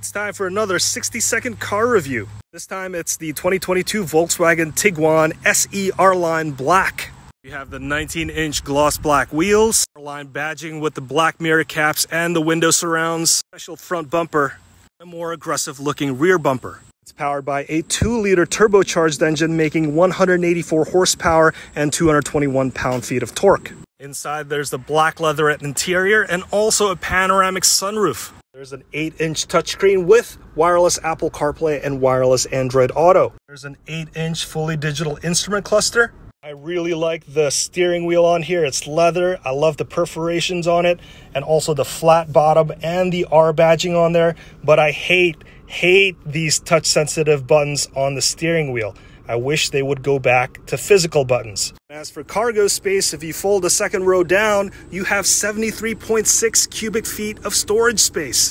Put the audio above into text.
It's time for another 60 second car review. This time it's the 2022 Volkswagen Tiguan SE R-Line Black. You have the 19 inch gloss black wheels, R-Line badging with the black mirror caps and the window surrounds, special front bumper, a more aggressive looking rear bumper. It's powered by a 2 liter turbocharged engine making 184 horsepower and 221 pound feet of torque. Inside there's the black leatherette interior and also a panoramic sunroof. There's an 8-inch touchscreen with wireless Apple CarPlay and wireless Android Auto. There's an 8-inch fully digital instrument cluster. I really like the steering wheel on here. It's leather. I love the perforations on it and also the flat bottom and the R badging on there. But I hate, hate these touch sensitive buttons on the steering wheel. I wish they would go back to physical buttons. As for cargo space, if you fold the second row down, you have 73.6 cubic feet of storage space.